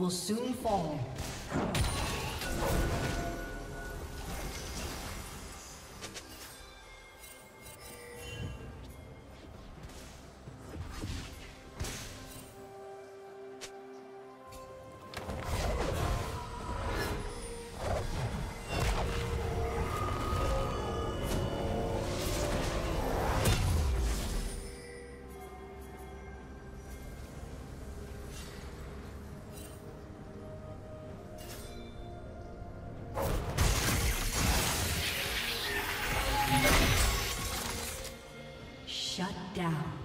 Will soon fall. down.